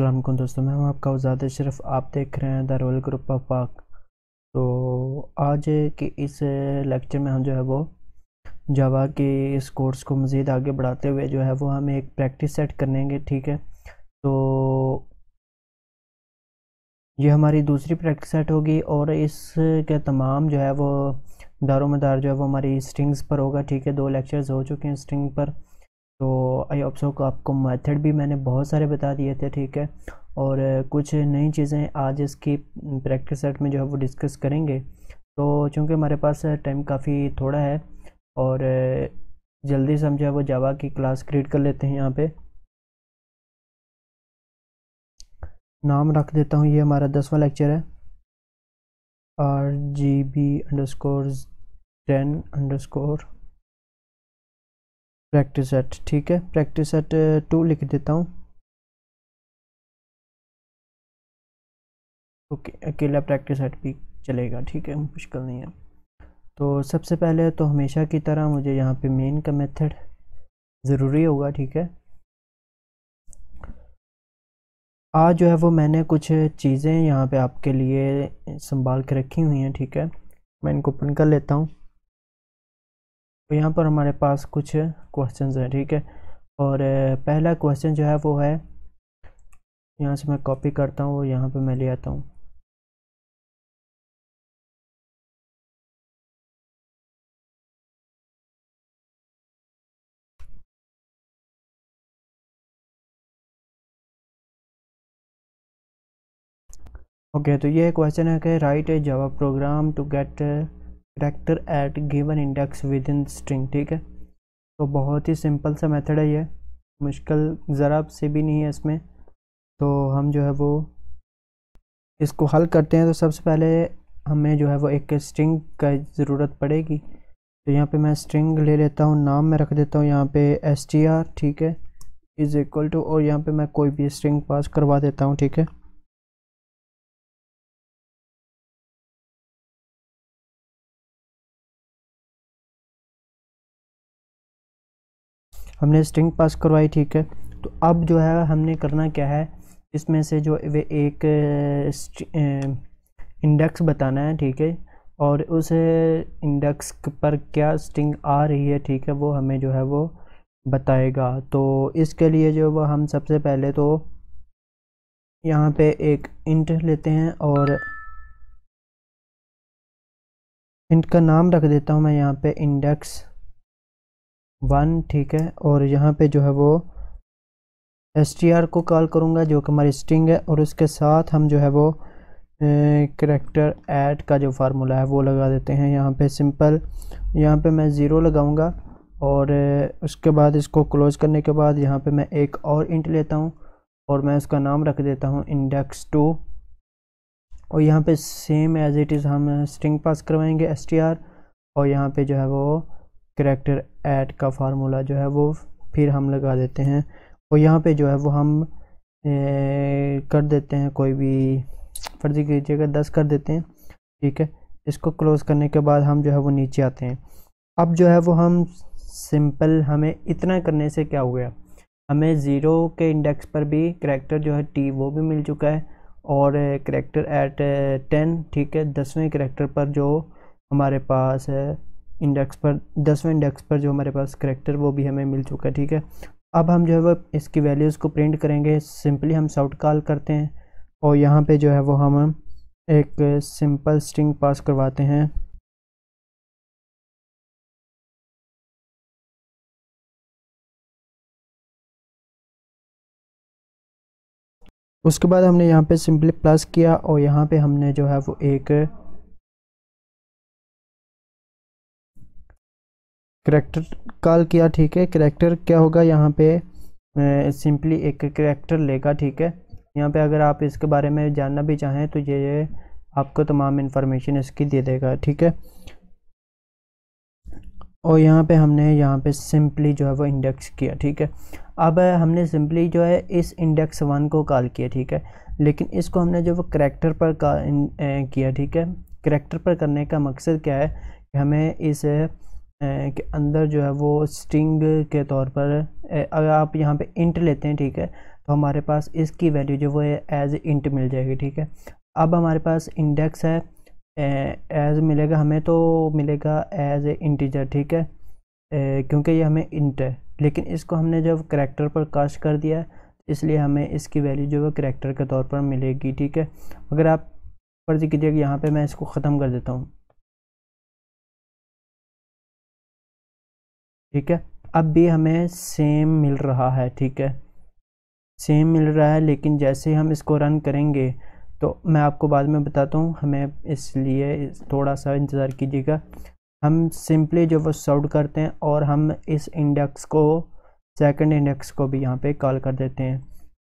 अस्सलाम दोस्तों, मैं हूँ आपका उजाद अशरफ। आप देख रहे हैं द ग्रुप ऑफ़ पाक। तो आज के इस लेक्चर में हम जो है वो जावा के इस कोर्स को मज़ीद आगे बढ़ाते हुए जो है वो हम एक प्रैक्टिस सेट करेंगे ठीक है? तो ये हमारी दूसरी प्रैक्टिस सेट होगी और इसके तमाम जो है वो दारो मदार जो है वो हमारी स्ट्रिंग्स पर होगा, ठीक है? दो लेक्चर्स हो चुके हैं स्ट्रिंग पर। तो आई ऑप्सो को आपको मेथड भी मैंने बहुत सारे बता दिए थे, ठीक है? और कुछ नई चीज़ें आज इसकी प्रैक्टिस सेट में जो है वो डिस्कस करेंगे। तो चूँकि हमारे पास टाइम काफ़ी थोड़ा है और जल्दी से हम जो है वो जावा की क्लास क्रिएट कर लेते हैं यहाँ पे। नाम रख देता हूँ, ये हमारा दसवां लेक्चर है। R G B underscore ten underscore practice set ठीक है? प्रैक्टिस सेट टू लिख देता हूँ। ओके अकेला प्रैक्टिस सेट भी चलेगा, ठीक है? मुश्किल नहीं है। तो सबसे पहले तो हमेशा की तरह मुझे यहाँ पे मेन का मेथड ज़रूरी होगा, ठीक है? आज जो है वो मैंने कुछ चीज़ें यहाँ पे आपके लिए संभाल के रखी हुई हैं, ठीक है? मैं इनको ओपन कर लेता हूँ। तो यहाँ पर हमारे पास कुछ क्वेश्चंस हैं ठीक है? और पहला क्वेश्चन जो है वो है यहाँ से मैं कॉपी करता हूँ और यहाँ पे मैं ले आता हूँ। ओके okay, तो ये क्वेश्चन है कि write a Java program to get character at given index within string ठीक है? तो बहुत ही सिंपल सा मेथड है ये। मुश्किल ज़रा से भी नहीं है इसमें। तो हम जो है वो इसको हल करते हैं। तो सबसे पहले हमें जो है वो एक स्ट्रिंग का ज़रूरत पड़ेगी। तो यहाँ पे मैं स्ट्रिंग ले लेता हूँ, नाम में रख देता हूँ, यहाँ पे एस टी आर ठीक है? इज़ इक्वल टू और यहाँ पे मैं कोई भी स्ट्रिंग पास करवा देता हूँ, ठीक है? हमने स्ट्रिंग पास करवाई, ठीक है? तो अब जो है, हमने करना क्या है? इसमें से जो वे एक इंडेक्स बताना है, ठीक है? और उस इंडेक्स पर क्या स्ट्रिंग आ रही है, ठीक है, वो हमें जो है, वो बताएगा। तो इसके लिए जो वो हम सबसे पहले तो यहाँ पे एक इंट लेते हैं और इंट का नाम रख देता हूँ मैं यहाँ पे इंडेक्स वन, ठीक है। और यहाँ पे जो है वो एस टी आर को कॉल करूँगा, जो कि हमारी स्ट्रिंग है। और उसके साथ हम जो है वो करेक्टर ऐड का जो फार्मूला है, वो लगा देते हैं। यहाँ पे सिंपल यहाँ पे मैं ज़ीरो लगाऊँगा। और उसके बाद इसको क्लोज करने के बाद यहाँ पे मैं एक और इंट लेता हूँ। और मैं उसका नाम रख देता हूँ इंडेक्स टू और यहाँ पे सेम एज इट इज़ हम स्ट्रिंग पास करवाएँगे एस टी आर और यहाँ पे जो है वो करेक्टर ऐड का फार्मूला जो है वो फिर हम लगा देते हैं। और यहाँ पे जो है वो हम ए, कर देते हैं कोई भी फर्जी कीजिएगा दस कर देते हैं ठीक है? इसको क्लोज करने के बाद हम जो है वो नीचे आते हैं। अब जो है वो हम सिंपल हमें इतना करने से क्या हो गया? हमें ज़ीरो के इंडेक्स पर भी करेक्टर जो है टी वो भी मिल चुका है और करेक्टर एट टेन ठीक है? दसवें करेक्टर पर जो हमारे पास है इंडेक्स पर, दसवें इंडेक्स पर जो हमारे पास करेक्टर वो भी हमें मिल चुका है, ठीक है? अब हम जो है वो इसकी वैल्यूज़ को प्रिंट करेंगे सिंपली हम साउट कॉल करते हैं और यहाँ पे जो है वो हम एक सिंपल स्ट्रिंग पास करवाते हैं। उसके बाद हमने यहाँ पे सिंपली प्लस किया और यहाँ पे हमने जो है वो एक करेक्टर कॉल किया ठीक है? करेक्टर क्या होगा? यहाँ पे सिंपली एक करेक्टर लेगा ठीक है? यहाँ पे अगर आप इसके बारे में जानना भी चाहें तो ये, आपको तमाम इन्फॉर्मेशन इसकी दे देगा ठीक है? और यहाँ पे हमने यहाँ पे सिंपली जो है वो इंडेक्स किया ठीक है? अब हमने सिंपली जो है इस इंडेक्स वन को कॉल किया ठीक है? लेकिन इसको हमने जो वो करेक्टर पर किया ठीक है? करेक्टर पर करने का मकसद क्या है? कि हमें इस के अंदर जो है वो स्ट्रिंग के तौर पर अगर आप यहाँ पे इंट लेते हैं, ठीक है तो हमारे पास इसकी वैल्यू जो वो एज इंट मिल जाएगी, ठीक है। अब हमारे पास इंडेक्स है एज मिलेगा हमें तो मिलेगा एज ए इंटीजर ठीक है क्योंकि ये हमें इंट है, लेकिन इसको हमने जब करेक्टर पर कास्ट कर दिया, इसलिए हमें इसकी वैल्यू जो है करेक्टर के तौर पर मिलेगी, ठीक है। अगर आप फ़र्ज़ कीजिए यहाँ पे मैं इसको ख़त्म कर देता हूँ। ठीक है? अब भी हमें सेम मिल रहा है, ठीक है? सेम मिल रहा है, लेकिन जैसे हम इसको रन करेंगे तो मैं आपको बाद में बताता हूँ, हमें इसलिए थोड़ा सा इंतज़ार कीजिएगा। हम सिंपली जो वो सॉल्व करते हैं और हम इस इंडेक्स को सेकंड इंडेक्स को भी यहाँ पे कॉल कर देते हैं।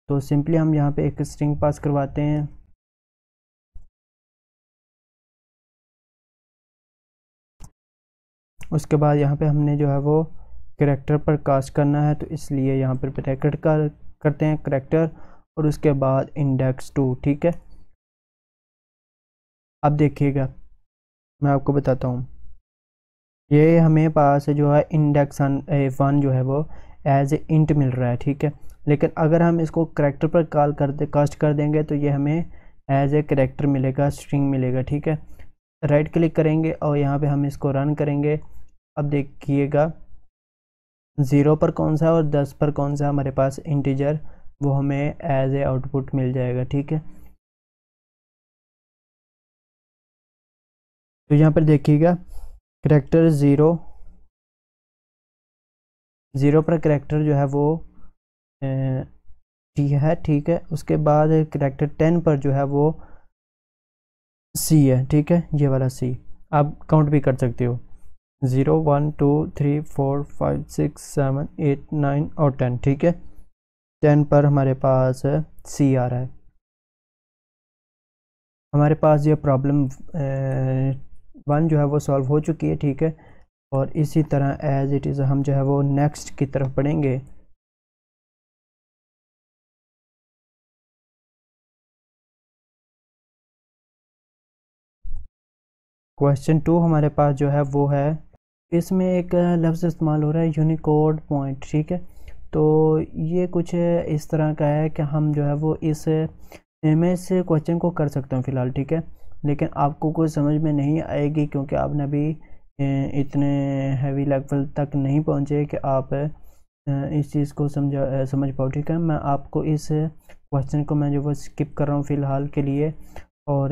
तो सिंपली हम यहाँ पे एक स्ट्रिंग पास करवाते हैं। उसके बाद यहाँ पे हमने जो है वो करेक्टर पर कास्ट करना है तो इसलिए यहाँ पर ब्रैकेट कर, करते हैं करेक्टर और उसके बाद इंडेक्स टू ठीक है? अब देखिएगा, मैं आपको बताता हूँ। ये हमें पास जो है इंडेक्स वन जो है वो एज ए इंट मिल रहा है, ठीक है? लेकिन अगर हम इसको करेक्टर पर कॉल कर दे कास्ट कर देंगे तो ये हमें एज ए करेक्टर मिलेगा स्ट्रिंग मिलेगा, ठीक है? राइट क्लिक करेंगे और यहाँ पे हम इसको रन करेंगे। अब देखिएगा ज़ीरो पर कौन सा और दस पर कौन सा हमारे पास इंटीजर वो हमें एज ए आउटपुट मिल जाएगा, ठीक है? तो यहाँ पर देखिएगा करेक्टर ज़ीरो ज़ीरो पर करेक्टर जो है वो ठीक है ठीक है? उसके बाद करेक्टर टेन पर जो है वो सी है, ठीक है? ये वाला सी आप काउंट भी कर सकते हो। Zero one two three four five six seven eight nine और टेन, ठीक है? टेन पर हमारे पास सी आ रहा है। हमारे पास ये प्रॉब्लम वन जो है वो सॉल्व हो चुकी है, ठीक है? और इसी तरह एज इट इज़ हम जो है वो नेक्स्ट की तरफ़ पढ़ेंगे क्वेश्चन टू हमारे पास जो है वो है इसमें एक लफ्ज़ इस्तेमाल हो रहा है यूनिकोड पॉइंट ठीक है? तो ये कुछ इस तरह का है कि हम जो है वो इस मैं इस क्वेश्चन को कर सकता हूँ फ़िलहाल, ठीक है? लेकिन आपको कोई समझ में नहीं आएगी क्योंकि आपने अभी इतने हैवी लेवल तक नहीं पहुँचे कि आप इस चीज़ को समझा समझ पाओ, ठीक है? मैं आपको इस क्वेश्चन को मैं जो वो स्किप कर रहा हूँ फ़िलहाल के लिए और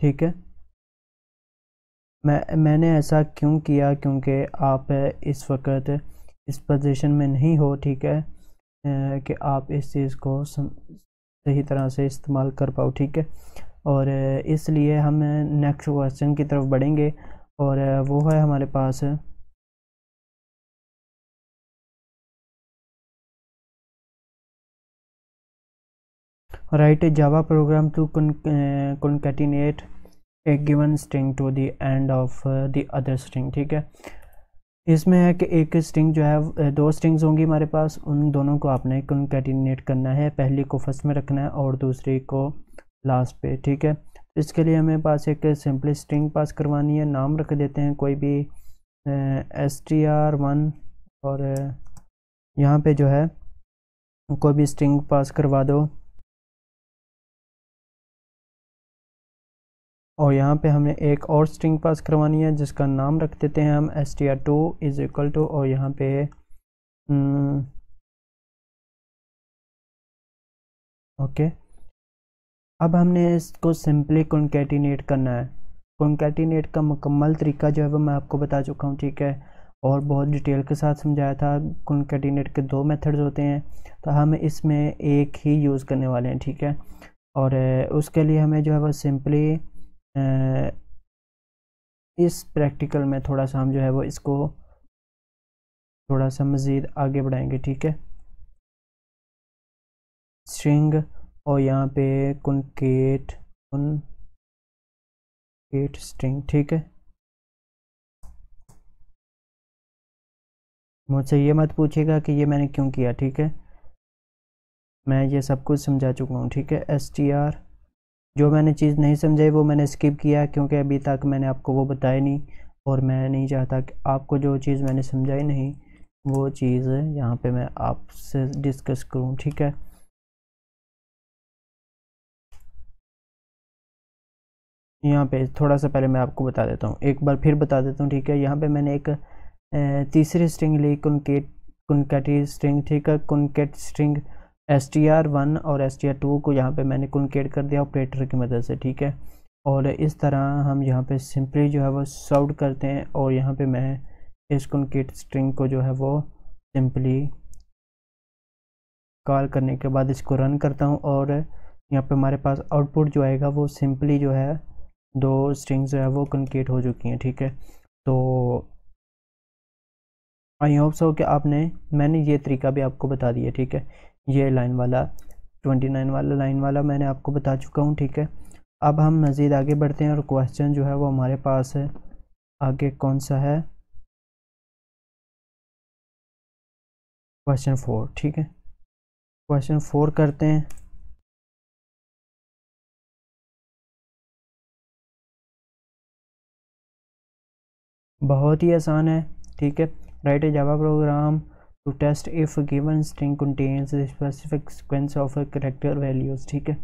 ठीक है? मैं, मैंने ऐसा क्यों किया? क्योंकि आप इस वक्त इस पोजीशन में नहीं हो, ठीक है? कि आप इस चीज़ को सही तरह से इस्तेमाल कर पाओ, ठीक है? और इसलिए हम नेक्स्ट क्वेश्चन की तरफ़ बढ़ेंगे और वो है हमारे पास write Java program to concatenate a given string to the end of the other string ठीक है? इसमें है कि एक स्ट्रिंग जो है दो स्ट्रिंग्स होंगी हमारे पास, उन दोनों को आपने कंकैटिनेट करना है, पहली को फ़र्स्ट में रखना है और दूसरी को लास्ट पे, ठीक है? इसके लिए हमें पास एक सिंपल स्ट्रिंग पास करवानी है, नाम रख देते हैं कोई भी एस टी आर वन और यहाँ पे जो है, कोई भी स्ट्रिंग पास करवा दो। और यहाँ पे हमने एक और स्ट्रिंग पास करवानी है जिसका नाम रख देते हैं हम S T R two is equal to और यहाँ पे ओके। हम्म, अब हमने इसको सिंपली कॉन्केटिनेट करना है। कॉन्केटिनेट का मुकम्मल तरीका जो है वो मैं आपको बता चुका हूँ ठीक है? और बहुत डिटेल के साथ समझाया था कॉन्केटिनेट के दो मेथड्स होते हैं तो हम इसमें एक ही यूज़ करने वाले हैं ठीक है? और उसके लिए हमें जो है वो सिंपली इस प्रैक्टिकल में थोड़ा सा हम जो है वो इसको थोड़ा सा मज़ीद आगे बढ़ाएँगे, ठीक है? स्ट्रिंग और यहाँ पे कुनकेट केट स्ट्रिंग ठीक है? मुझसे ये मत पूछेगा कि ये मैंने क्यों किया, ठीक है? मैं ये सब कुछ समझा चुका हूँ, ठीक है? एस टी आर जो मैंने चीज़ नहीं समझाई वो मैंने स्किप किया क्योंकि अभी तक मैंने आपको वो बताया नहीं और मैं नहीं चाहता कि आपको जो चीज़ मैंने समझाई नहीं, वो चीज़ यहाँ पे मैं आपसे डिस्कस करूँ, ठीक है? यहाँ पे थोड़ा सा पहले मैं आपको बता देता हूँ, एक बार फिर बता देता हूँ, ठीक है? यहाँ पे मैंने एक तीसरी स्ट्रिंग ली, कुनकेट, कुनकेटी स्ट्रिंग ठीक है? Concat string S T R one और एस टी आर टू को यहाँ पे मैंने कुनकेट कर दिया ऑपरेटर की मदद से, ठीक है? और इस तरह हम यहाँ पे सिंपली जो है वो सॉल्व करते हैं और यहाँ पे मैं इस कुनकेट स्ट्रिंग को जो है वो सिंपली कॉल करने के बाद इसको रन करता हूँ और यहाँ पे हमारे पास आउटपुट जो आएगा वो सिंपली जो है दो स्ट्रिंग्स जो है वो कनकेट हो चुकी हैं, ठीक है? तो आई होप सो कि आपने, मैंने ये तरीका भी आपको बता दिया, ठीक है? ये लाइन वाला ट्वेंटी नाइन वाला लाइन वाला मैंने आपको बता चुका हूँ, ठीक है? अब हम मज़ीद आगे बढ़ते हैं और क्वेश्चन जो है वो हमारे पास है। आगे कौन सा है? क्वेश्चन फोर ठीक है? क्वेश्चन फोर करते हैं। बहुत ही आसान है, ठीक है? Write a Java program to test if given string contains specific sequence of character values ठीक है?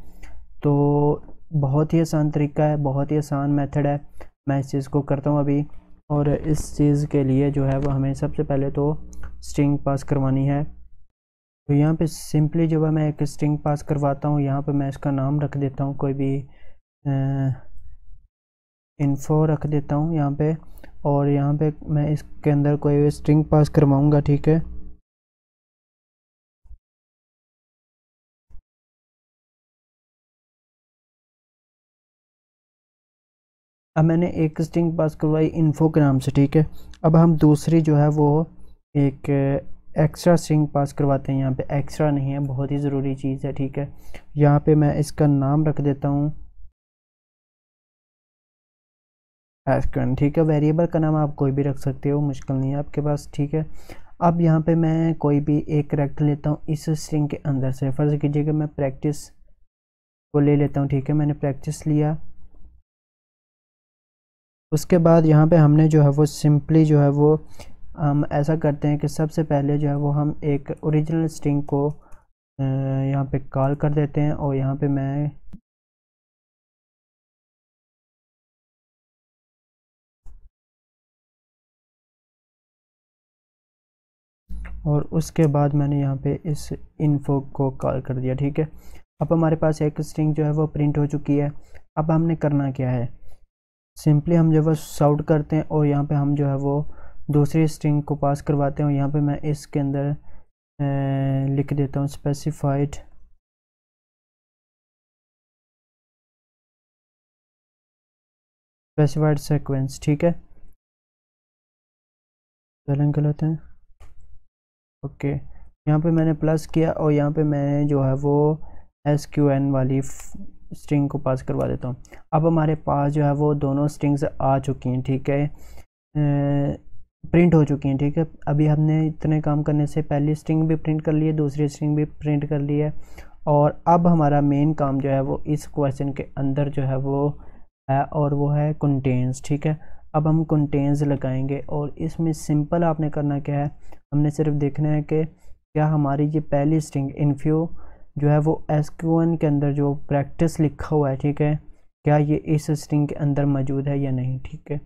तो बहुत ही आसान तरीका है, बहुत ही आसान मेथड है। मैं इस चीज़ को करता हूँ अभी और इस चीज़ के लिए जो है वो हमें सबसे पहले तो स्ट्रिंग पास करवानी है। तो यहाँ पे सिंपली जो है मैं एक स्ट्रिंग पास करवाता हूँ। यहाँ पे मैं इसका नाम रख देता हूँ, कोई भी इन्फो रख देता हूँ यहाँ पे और यहाँ पे मैं इसके अंदर कोई स्ट्रिंग पास करवाऊँगा, ठीक है? अब मैंने एक स्ट्रिंग पास करवाई इन्फो के नाम से, ठीक है? अब हम दूसरी जो है वो एक एक्स्ट्रा स्ट्रिंग पास करवाते हैं। यहाँ पे एक्स्ट्रा नहीं है, बहुत ही ज़रूरी चीज़ है, ठीक है? यहाँ पे मैं इसका नाम रख देता हूँ। एस्कन ठीक है? वेरिएबल का नाम आप कोई भी रख सकते हो, मुश्किल नहीं है आपके पास, ठीक है? अब यहाँ पे मैं कोई भी एक करेक्टर लेता हूँ इस स्ट्रिंग के अंदर से। फ़र्ज़ कीजिए कि मैं प्रैक्टिस को ले लेता हूँ, ठीक है? मैंने प्रैक्टिस लिया। उसके बाद यहाँ पे हमने जो है वो सिंपली जो है वो, हम ऐसा करते हैं कि सबसे पहले जो है वो हम एक ओरिजिनल स्ट्रिंग को यहाँ पे कॉल कर देते हैं और यहाँ पे मैं और उसके बाद मैंने यहाँ पे इस इन्फो को कॉल कर दिया, ठीक है? अब हमारे पास एक स्ट्रिंग जो है वो प्रिंट हो चुकी है। अब हमने करना क्या है? सिंपली हम जो है साउट करते हैं और यहाँ पे हम जो है वो दूसरी स्ट्रिंग को पास करवाते हैं और यहाँ पे मैं इसके अंदर लिख देता हूँ स्पेसिफाइड स्पेसिफाइड सीक्वेंस ठीक है? स्पेलिंग गलत है? ओके, यहाँ पे मैंने प्लस किया और यहाँ पे मैंने जो है वो एस क्यू एन वाली स्ट्रिंग को पास करवा देता हूँ। अब हमारे पास जो है वो दोनों स्ट्रिंग्स आ चुकी हैं, ठीक है? प्रिंट हो चुकी हैं, ठीक है? अभी हमने इतने काम करने से पहली स्ट्रिंग भी प्रिंट कर ली है दूसरी स्ट्रिंग भी प्रिंट कर ली है। और अब हमारा मेन काम जो है वो इस क्वेश्चन के अंदर जो है वो है और वो है कंटेंस ठीक है? अब हम कंटेंस लगाएँगे और इसमें सिंपल आपने करना क्या है? हमने सिर्फ़ देखना है कि क्या हमारी ये पहली स्ट्रिंग इनफ्यू जो है वो एस के अंदर जो प्रैक्टिस लिखा हुआ है, ठीक है? क्या ये इस स्ट्रिंग के अंदर मौजूद है या नहीं, ठीक है?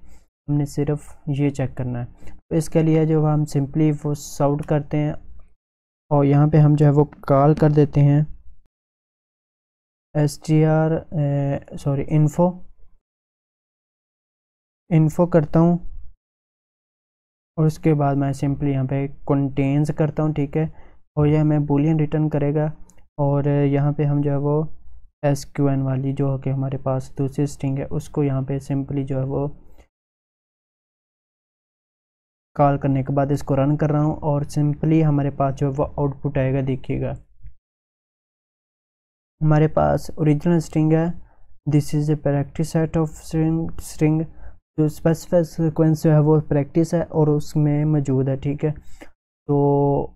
हमने सिर्फ़ ये चेक करना है। तो इसके लिए जो हम सिंपली वो साउट करते हैं और यहाँ पे हम जो है वो कॉल कर देते हैं। S T R sorry info info करता हूँ और उसके बाद मैं सिंपली यहाँ पे कंटेन्स करता हूँ, ठीक है? और यह हमें बुलियन रिटर्न करेगा। और यहाँ पे हम जो है वो एस क्यू एन वाली जो है कि हमारे पास दूसरी स्ट्रिंग है, उसको यहाँ पे सिंपली जो है वो कॉल करने के बाद इसको रन कर रहा हूँ और सिंपली हमारे पास जो है वो आउटपुट आएगा, देखिएगा। हमारे पास ओरिजिनल स्ट्रिंग है this is a practice set of string string जो स्पेसिफिक सिक्वेंस जो है वो प्रैक्टिस है और उसमें मौजूद है, ठीक है। तो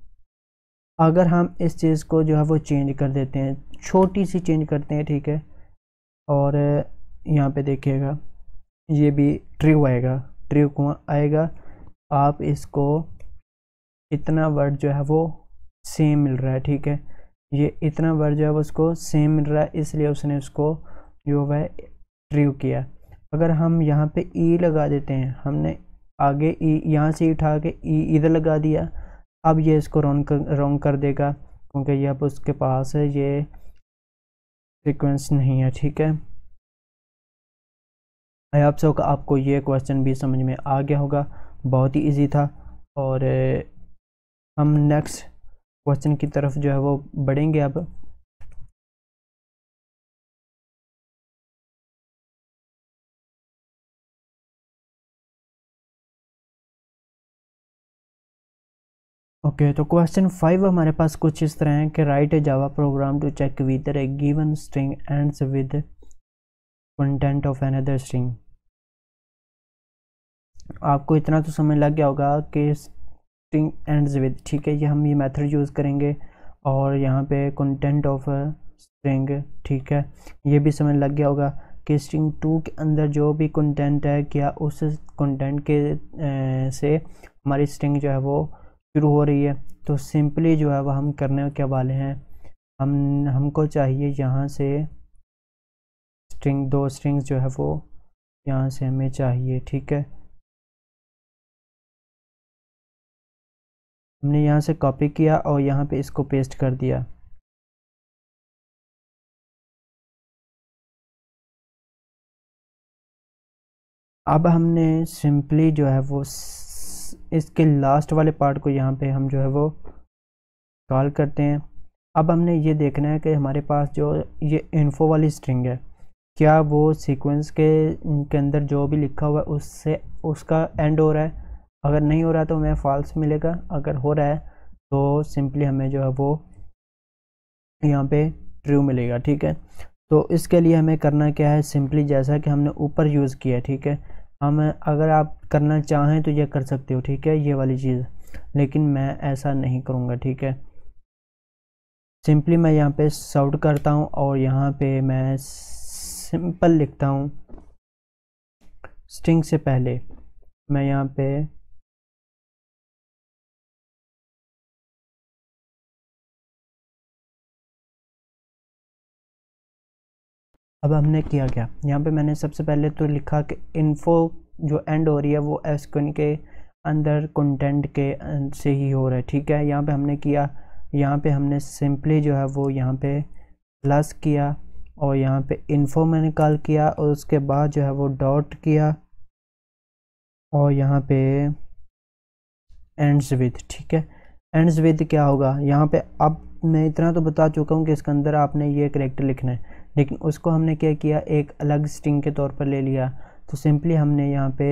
अगर हम इस चीज़ को जो है वो चेंज कर देते हैं छोटी सी चेंज करते हैं ठीक है? और यहाँ पे देखिएगा ये भी ट्रू आएगा ट्रिव ट्रू आएगा। आप इसको इतना वर्ड जो है वो सेम मिल रहा है ठीक है? ये इतना वर्ड जो है वो उसको सेम मिल रहा है इसलिए उसने उसको जो है ट्रू किया। अगर हम यहाँ पे ई e लगा देते हैं हमने आगे ई e, यहाँ से उठा के ई e इधर लगा दिया अब ये इसको रॉन्ग कर रॉन्ग कर देगा, क्योंकि ये अब उसके पास है, ये सीक्वेंस नहीं है, ठीक है? आई आप सब आपको ये क्वेश्चन भी समझ में आ गया होगा। बहुत ही इजी था। और, हम नेक्स्ट क्वेश्चन की तरफ़ जो है वो बढ़ेंगे अब। ओके तो क्वेश्चन फाइव हमारे पास कुछ इस तरह है कि write a Java program to check whether a given string ends with content of another string आपको इतना तो समझ लग गया होगा कि स्ट्रिंग एंड्स विद ठीक है ये हम ये मेथड यूज़ करेंगे और यहाँ पे कंटेंट ऑफ़ स्ट्रिंग ठीक है ये भी समझ लग गया होगा कि स्ट्रिंग टू के अंदर जो भी कंटेंट है क्या उस कंटेंट के ए, से हमारी स्ट्रिंग जो है वो शुरू हो रही है। तो सिंपली जो है, वह हम करने के वाले हैं। हम, हमको चाहिए यहाँ से स्ट्रिंग, दो स्ट्रिंग्स जो है वो यहाँ से हमें चाहिए, ठीक है? हमने यहाँ से कॉपी किया और यहाँ पे इसको पेस्ट कर दिया। अब हमने सिंपली जो है वो इसके लास्ट वाले पार्ट को यहाँ पे हम जो है वो कॉल करते हैं। अब हमने ये देखना है कि हमारे पास जो ये इन्फो वाली स्ट्रिंग है, क्या वो सीक्वेंस के के अंदर जो भी लिखा हुआ है, उससे, उसका एंड हो रहा है? अगर नहीं हो रहा तो हमें फॉल्स मिलेगा। अगर हो रहा है तो सिंपली हमें जो है वो यहाँ पे ट्रू मिलेगा, ठीक है? तो इसके लिए हमें करना क्या है? सिंपली जैसा कि हमने ऊपर यूज़ किया ठीक है? हम अगर आप करना चाहें तो यह कर सकते हो, ठीक है? ये वाली चीज़। लेकिन मैं ऐसा नहीं करूँगा, ठीक है? सिंपली मैं यहाँ पे साउट करता हूँ और यहाँ पे मैं सिंपल लिखता हूँ। स्ट्रिंग से पहले मैं यहाँ पे अब हमने किया क्या? यहाँ पे मैंने सबसे पहले तो लिखा कि इन्फो जो एंड हो रही है वो एसक्यून के अंदर कंटेंट के से ही हो रहा है, ठीक है? यहाँ पे हमने किया, यहाँ पे हमने सिंपली जो है वो यहाँ पे प्लस किया और यहाँ पे इन्फो मैंने कॉल किया और उसके बाद जो है वो डॉट किया और यहाँ पे एंड्स विथ ठीक है? एंड्स विथ क्या होगा? यहाँ पे अब मैं इतना तो बता चुका हूँ कि इसके अंदर आपने ये करेक्टर लिखना है। लेकिन उसको हमने क्या किया? एक अलग स्ट्रिंग के तौर पर ले लिया। तो सिंपली हमने यहाँ पे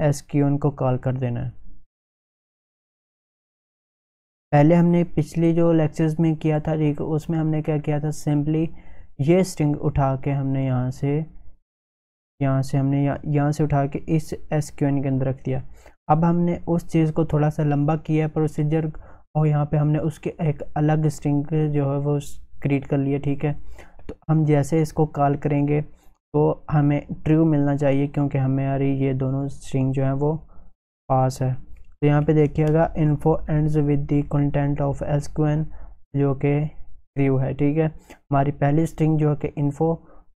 एस क्यून को कॉल कर देना है। पहले हमने पिछले जो लेक्चर्स में किया था उसमें हमने क्या किया था? सिंपली ये स्ट्रिंग उठा के हमने यहाँ से यहाँ से हमने यहाँ से उठा के इस एस क्यू एन के अंदर रख दिया। अब हमने उस चीज़ को थोड़ा सा लंबा किया प्रोसीजर और यहाँ पे हमने उसके एक अलग स्ट्रिंग जो है वो क्रिएट कर लिया, ठीक है? तो हम जैसे इसको कॉल करेंगे तो हमें ट्रू मिलना चाहिए क्योंकि हमारी ये दोनों स्ट्रिंग जो है वो पास है। तो यहाँ पे देखिएगा info ends with the content of SQN जो कि ट्रू है, ठीक है? हमारी पहली स्ट्रिंग जो है कि इन्फो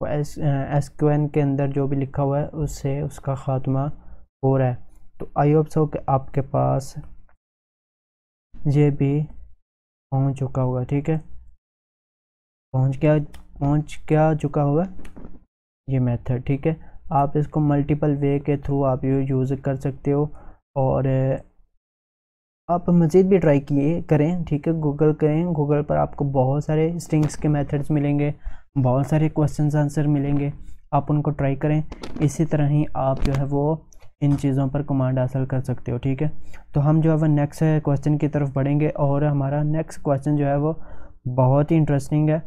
एस एसक्यूएन के अंदर जो भी लिखा हुआ है, उससे उसका ख़ात्मा हो रहा है। तो आई होप सो कि आपके पास ये भी पहुँच चुका होगा, ठीक है? पहुँच गया पहुँच क्या चुका होगा ये मेथड, ठीक है। आप इसको मल्टीपल वे के थ्रू आप ये यूज़ कर सकते हो और आप मज़ीद भी ट्राई किए करें, ठीक है। गूगल करें गूगल पर आपको बहुत सारे स्ट्रिंग्स के मेथड्स मिलेंगे, बहुत सारे क्वेश्चन आंसर मिलेंगे, आप उनको ट्राई करें। इसी तरह ही आप जो है वो इन चीज़ों पर कमांड हासिल कर सकते हो, ठीक है। तो हम जो है वो नेक्स्ट क्वेश्चन की तरफ़ बढ़ेंगे और हमारा नेक्स्ट क्वेश्चन जो है वो बहुत ही इंटरेस्टिंग है।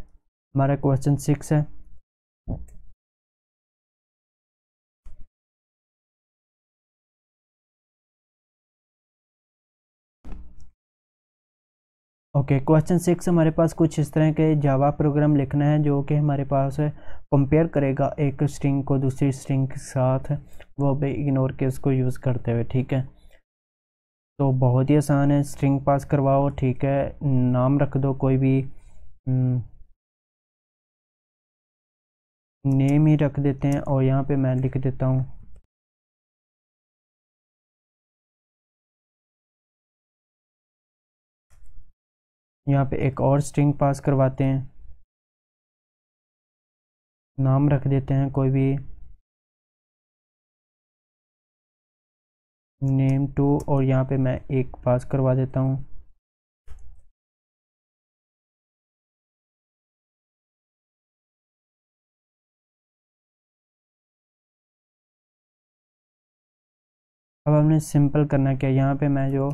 हमारा क्वेश्चन सिक्स है। ओके क्वेश्चन सिक्स हमारे पास कुछ इस तरह के जावा प्रोग्राम लिखना है जो कि हमारे पास कंपेयर करेगा एक स्ट्रिंग को दूसरी स्ट्रिंग के साथ। वो भी इग्नोर के उसको यूज़ करते हुए, ठीक है? तो बहुत ही आसान है स्ट्रिंग पास करवाओ, ठीक है? नाम रख दो कोई भी नेम ही रख देते हैं और यहाँ पे मैं लिख देता हूँ। यहाँ पे एक और स्ट्रिंग पास करवाते हैं। नाम रख देते हैं कोई भी। नेम टू और यहाँ पे मैं एक पास करवा देता हूँ। अब हमने सिंपल करना क्या यहाँ पे मैं जो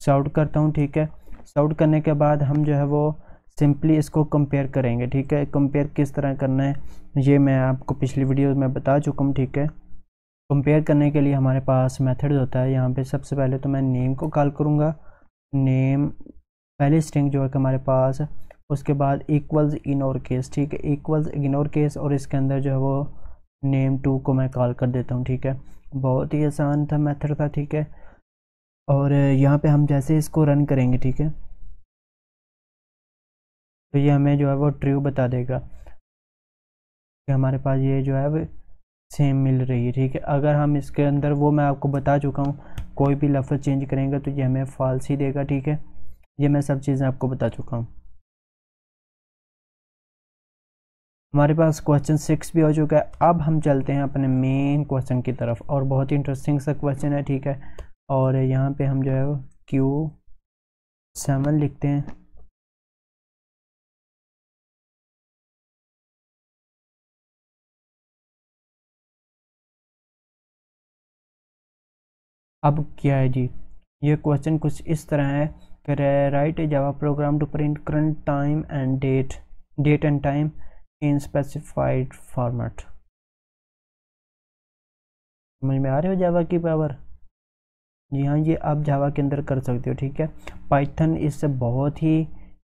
साउट करता हूँ, ठीक है? साउट करने के बाद हम जो है वो सिंपली इसको कंपेयर करेंगे, ठीक है? कंपेयर किस तरह करना है, ये मैं आपको पिछली वीडियो में बता चुका हूँ, ठीक है? कंपेयर करने के लिए हमारे पास मेथड होता है। यहाँ पे सबसे पहले तो मैं नेम को कॉल करूँगा। नेम पहली स्ट्रिंग जो है कि हमारे पास, उसके बाद इक्वल्स इनोर केस ठीक है? इक्वल्स इग्नोर केस और इसके अंदर जो है वो नेम टू को मैं कॉल कर देता हूँ, ठीक है? बहुत ही आसान था मेथड था, ठीक है। और यहाँ पे हम जैसे इसको रन करेंगे, ठीक है। तो ये हमें जो है वो ट्रू बता देगा कि हमारे पास ये जो है वो सेम मिल रही है, ठीक है। अगर हम इसके अंदर वो मैं आपको बता चुका हूँ, कोई भी लफ्ज़ चेंज करेंगे तो ये हमें फॉल्स ही देगा, ठीक है। ये मैं सब चीज़ें आपको बता चुका हूँ। हमारे पास क्वेश्चन सिक्स भी हो चुका है। अब हम चलते हैं अपने मेन क्वेश्चन की तरफ़। और बहुत ही इंटरेस्टिंग सा क्वेश्चन है, ठीक है? और यहाँ पे हम जो है क्यू सेवन लिखते हैं। अब क्या है जी? ये क्वेश्चन कुछ इस तरह है। कि write a Java program to print current time and date date and time in specified format समझ में आ रहे हो जावा की पावर जी हाँ ये आप जावा के अंदर कर सकते हो, ठीक है? पाइथन इससे बहुत ही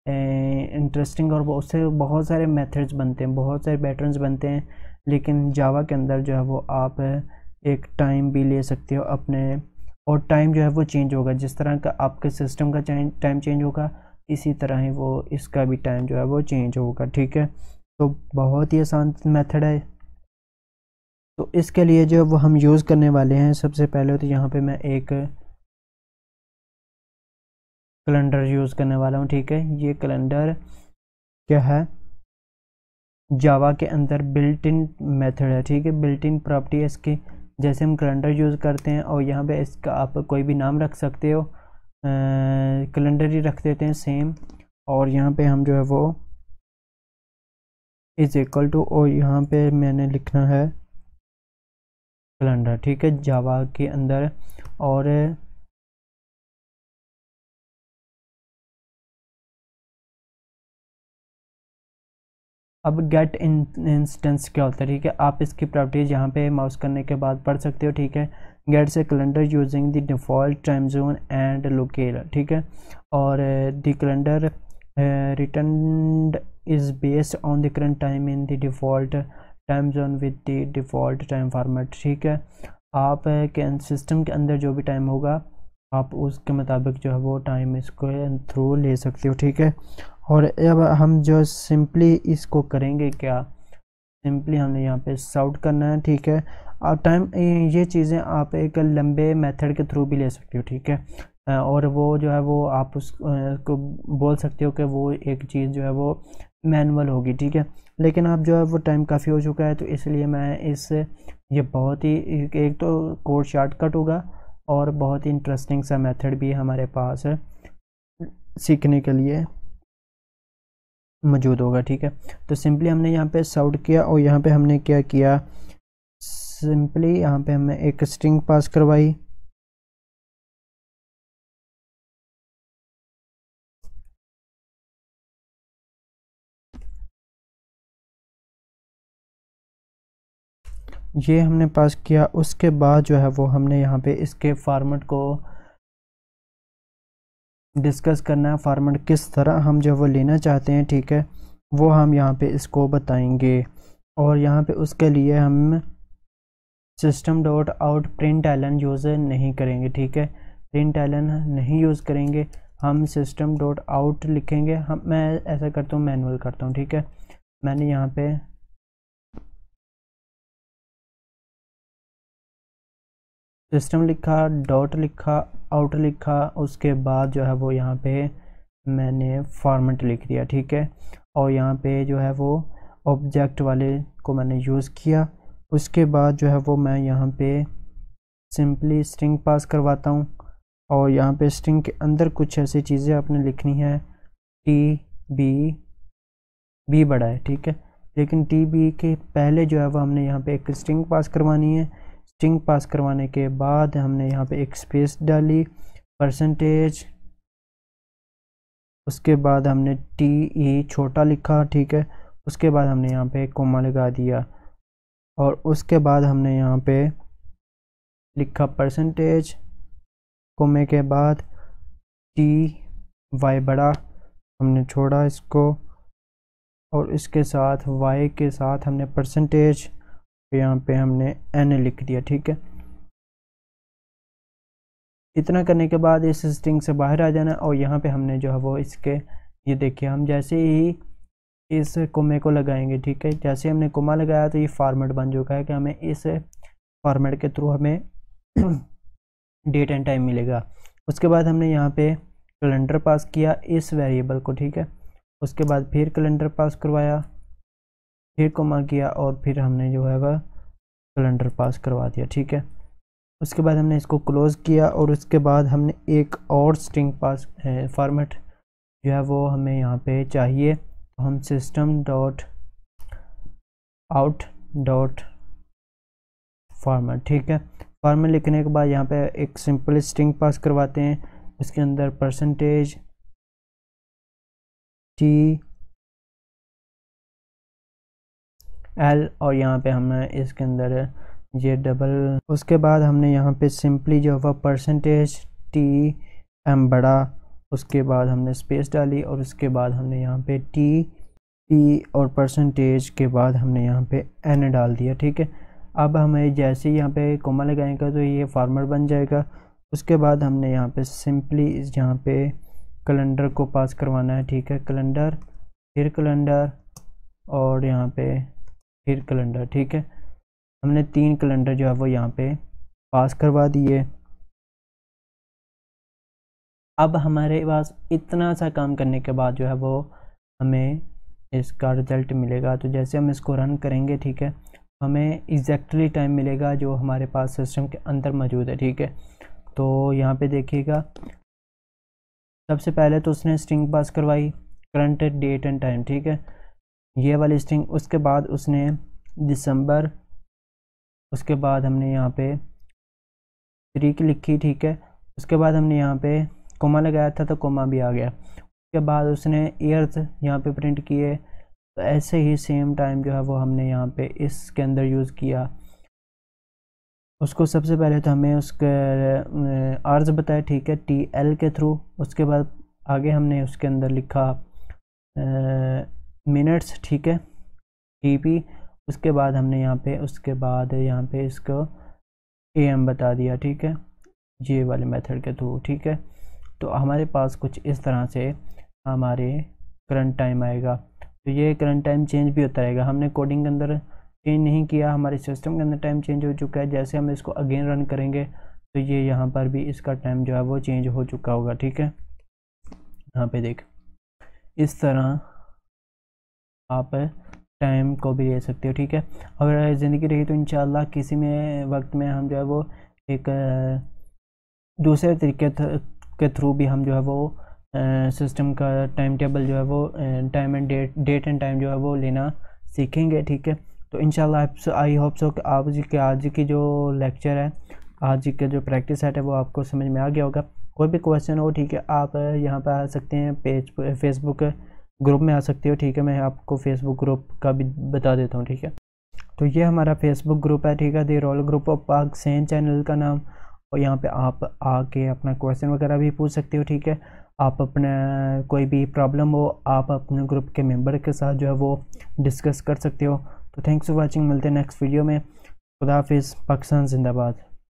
इंटरेस्टिंग और उससे बहुत सारे मेथड्स बनते हैं, बहुत सारे पैटर्न्स बनते हैं, लेकिन जावा के अंदर जो है वो आप एक टाइम भी ले सकते हो अपने, और टाइम जो है वो चेंज होगा। जिस तरह का आपके सिस्टम का टाइम चेंज होगा, इसी तरह ही वो इसका भी टाइम जो है वो चेंज होगा, ठीक है? तो बहुत ही आसान मेथड है। तो इसके लिए जो वो हम यूज़ करने वाले हैं, सबसे पहले तो यहाँ पे मैं एक कैलेंडर यूज़ करने वाला हूँ, ठीक है? ये कैलेंडर क्या है? जावा के अंदर बिल्ट इन मेथड है, ठीक है? बिल्ट इन प्रॉपर्टी है इसकी, जैसे हम कैलेंडर यूज़ करते हैं और यहाँ पे इसका आप कोई भी नाम रख सकते हो। कैलेंडर ही रख देते हैं सेम और यहाँ पे हम जो है वो इज़ इक्वल टू और यहाँ पे मैंने लिखना है कैलेंडर ठीक है? जावा के अंदर और अब गेट इन इंस्टेंस क्या होता है, ठीक है? आप इसकी प्रॉपर्टीज़ यहाँ पे माउस करने के बाद पढ़ सकते हो, ठीक है? गेट से calendar using the default time zone and locale ठीक है? और the calendar return is based on the current time in the default time zone with the default time format ठीक है? आप के सिस्टम के अंदर जो भी टाइम होगा, आप उसके मुताबिक जो है वो टाइम इसको थ्रू ले सकते हो, ठीक है? और अब हम जो सिंपली इसको करेंगे क्या? सिंपली हमने यहाँ पे साउट करना है, ठीक है? और टाइम ये चीज़ें आप एक लंबे मेथड के थ्रू भी ले सकते हो, ठीक है? और वो जो है वो आप उसको बोल सकते हो कि वो एक चीज़ जो है वो मैनुअल होगी, ठीक है? लेकिन आप जो है वो टाइम काफ़ी हो चुका है तो इसलिए मैं इस, ये बहुत ही, एक तो कोड शार्टकट होगा और बहुत ही इंटरेस्टिंग सा मेथड भी हमारे पास है सीखने के लिए मौजूद होगा, ठीक है? तो सिंपली हमने यहाँ पे साउट किया और यहाँ पे हमने क्या किया? सिंपली यहाँ पे हमने एक स्ट्रिंग पास करवाई। ये हमने पास किया। उसके बाद जो है वो हमने यहाँ पे इसके फार्मेट को डिस्कस करना है। फार्मेट किस तरह हम जो वो लेना चाहते हैं, ठीक है? वो हम यहाँ पे इसको बताएँगे। और यहाँ पे उसके लिए हम system dot out print ln use नहीं करेंगे, ठीक है? प्रिंट एलन नहीं यूज़ करेंगे। हम सिस्टम डॉट आउट लिखेंगे। हम, मैं ऐसा करता हूँ मैनुअल करता हूँ, ठीक है? मैंने यहाँ पे सिस्टम लिखा डॉट लिखा आउट लिखा, उसके बाद जो है वो यहाँ पे मैंने फॉर्मेट लिख दिया, ठीक है? और यहाँ पे जो है वो ऑब्जेक्ट वाले को मैंने यूज़ किया। उसके बाद जो है वो मैं यहाँ पे सिंपली स्ट्रिंग पास करवाता हूँ। और यहाँ पे स्ट्रिंग के अंदर कुछ ऐसी चीज़ें आपने लिखनी है टी बी बी बड़ा है ठीक है? लेकिन टी बी के पहले जो है वो हमने यहाँ पे एक स्ट्रिंग पास करवानी है। स्ट्रिंग पास करवाने के बाद हमने यहाँ पे एक स्पेस डाली परसेंटेज उसके बाद हमने टी ई e छोटा लिखा, ठीक है? उसके बाद हमने यहाँ पे कोमा लगा दिया। और उसके बाद हमने यहाँ पे लिखा परसेंटेज कोमे के बाद टी वाई बड़ा, हमने छोड़ा इसको। और इसके साथ वाई के साथ हमने परसेंटेज यहाँ पे हमने एन लिख दिया, ठीक है? इतना करने के बाद इस स्ट्रिंग से बाहर आ जाना और यहाँ पे हमने जो है वो इसके, ये देखिए हम जैसे ही इस कोमे को लगाएँगे, ठीक है? जैसे हमने कोमा लगाया तो ये फॉर्मेट बन चुका है कि हमें इस फॉर्मेट के थ्रू हमें डेट एंड टाइम मिलेगा। उसके बाद हमने यहाँ पे कैलेंडर पास किया इस वेरिएबल को, ठीक है? उसके बाद फिर कैलेंडर पास करवाया। फिर कोमा किया और फिर हमने जो है वह कैलेंडर पास करवा दिया, ठीक है? उसके बाद हमने इसको क्लोज़ किया और उसके बाद हमने एक और स्ट्रिंग पास फॉर्मेट जो है वो हमें यहाँ पे चाहिए। तो हम system dot out dot format ठीक है? फॉर्मेट लिखने के बाद यहाँ पे एक सिंपल स्ट्रिंग पास करवाते हैं। उसके अंदर परसेंटेज टी एल और यहाँ पे हमने इसके अंदर ये डबल उसके बाद हमने यहाँ पे सिंपली जो है परसेंटेज टी एम बड़ा, उसके बाद हमने स्पेस डाली और उसके बाद हमने यहाँ पे टी टी और परसेंटेज के बाद हमने यहाँ पे एन डाल दिया, ठीक है? अब हमें जैसे ही यहाँ पे कोमा लगाएँगे तो ये फार्मर बन जाएगा। उसके बाद हमने यहाँ पे सिंपली इस यहाँ पे कैलेंडर को पास करवाना है, ठीक है? कैलेंडर फिर कैलेंडर और यहाँ पे फिर कैलेंडर ठीक है? हमने तीन कैलेंडर जो है वो यहाँ पे पास करवा दिए। अब हमारे पास इतना सा काम करने के बाद जो है वो हमें इसका रिज़ल्ट मिलेगा। तो जैसे हम इसको रन करेंगे, ठीक है? हमें एग्जैक्टली टाइम मिलेगा जो हमारे पास सिस्टम के अंदर मौजूद है, ठीक है? तो यहाँ पे देखिएगा। सबसे पहले तो उसने स्ट्रिंग पास करवाई करंट डेट एंड टाइम ठीक है? ये वाली स्ट्रिंग उसके बाद उसने दिसंबर उसके बाद हमने यहाँ पे तरीक लिखी, ठीक है? उसके बाद हमने यहाँ पे कोमा लगाया था तो कोमा भी आ गया। उसके बाद उसने ईयर्स यहाँ पे प्रिंट किए तो ऐसे ही सेम टाइम जो है वो हमने यहाँ पे इसके अंदर यूज़ किया। उसको सबसे पहले तो हमें उसके आर्ज बताया, ठीक है? टी एल के थ्रू उसके बाद आगे हमने उसके अंदर लिखा मिनट्स, ठीक है? टी उसके बाद हमने यहाँ पे, उसके बाद यहाँ पे इसको ए एम बता दिया, ठीक है? ये वाले मेथड के थ्रू, ठीक है? तो हमारे पास कुछ इस तरह से हमारे करंट टाइम आएगा। तो ये करंट टाइम चेंज भी होता रहेगा। हमने कोडिंग के अंदर चेंज नहीं किया, हमारे सिस्टम के अंदर टाइम चेंज हो चुका है। जैसे हम इसको अगेन रन करेंगे तो ये यहाँ पर भी इसका टाइम जो है वो चेंज हो चुका होगा, ठीक है? यहाँ पे देख। इस तरह आप टाइम को भी ले सकते हो, ठीक है? अगर ज़िंदगी रही तो इन किसी में वक्त में हम जो है वो एक दूसरे तरीके के थ्रू भी हम जो है वो सिस्टम का टाइम टेबल जो है वो time and date date and time जो है वो लेना सीखेंगे, ठीक है? तो इन आई होप सो कि आप जी के, आज की जो लेक्चर है, आज के जो प्रैक्टिस सेट है वो आपको समझ में आ गया होगा। कोई भी क्वेश्चन हो, ठीक है, आप यहाँ पर आ सकते हैं, पेज फेसबुक ग्रुप में आ सकते हो, ठीक है? मैं आपको फेसबुक ग्रुप का भी बता देता हूँ, ठीक है? तो ये हमारा फेसबुक ग्रुप है, ठीक है? दी रोल ग्रुप ऑफ़ पाक सेन चैनल का नाम। और यहाँ पे आप आके अपना क्वेश्चन वगैरह भी पूछ सकते हो, ठीक है? आप अपने कोई भी प्रॉब्लम हो, आप अपने ग्रुप के मेंबर के साथ जो है वो डिस्कस कर सकते हो। तो थैंक्स फॉर वाचिंग मिलते हैं नेक्स्ट वीडियो में। खुदाफिज़ पाकिस्तान जिंदाबाद।